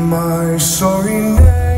my sorry name.